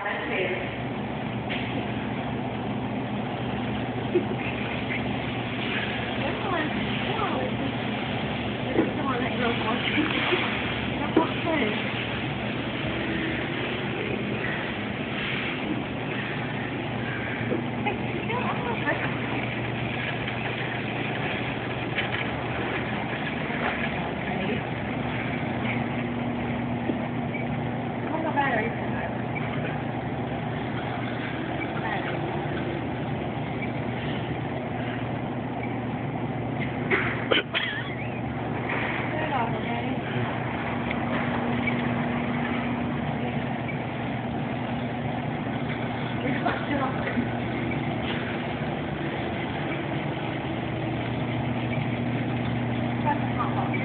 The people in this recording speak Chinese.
like... 好好好。